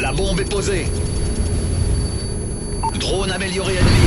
La bombe est posée. Drone amélioré ennemi